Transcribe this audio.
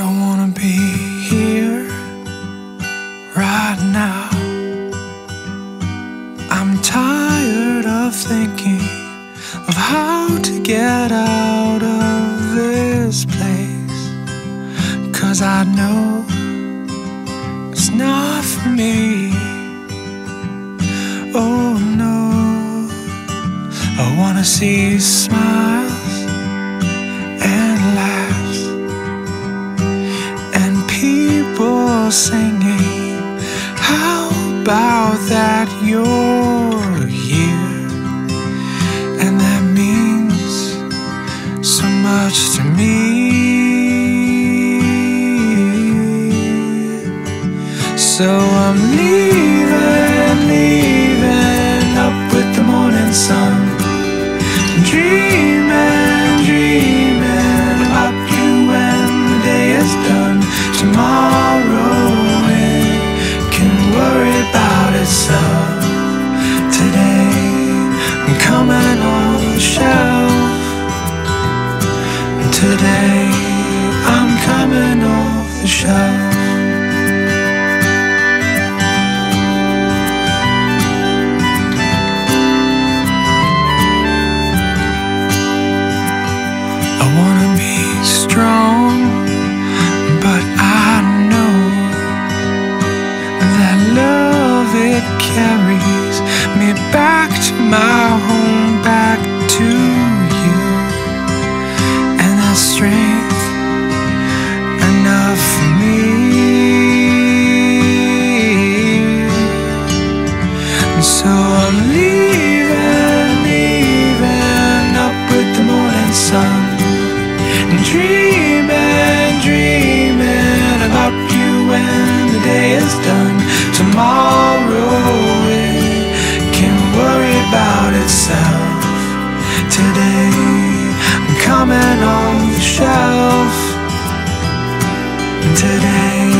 don't wanna be here right now. I'm tired of thinking of how to get out of this place. Cause I know it's not for me. Oh no, I wanna see smiles and singing. How about that you're here? And that means so much to me. So I'm leaving, coming off the shelf. Today I'm coming off the shelf. Today